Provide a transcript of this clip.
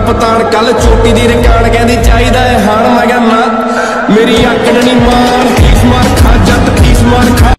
ਕਪਤਾਨ ਕੱਲ ਚੋਟੀ ਦੀ ਰਿਕਾਰਡ ਕਹਿੰਦੀ ਚਾਹੀਦਾ ਹੈ ਹਾਣ ਮੈਂ ਕਿਹਾ, ਨਾ, ਮੇਰੀ ਆਕੜ ਨਹੀਂ ਮਾਰ।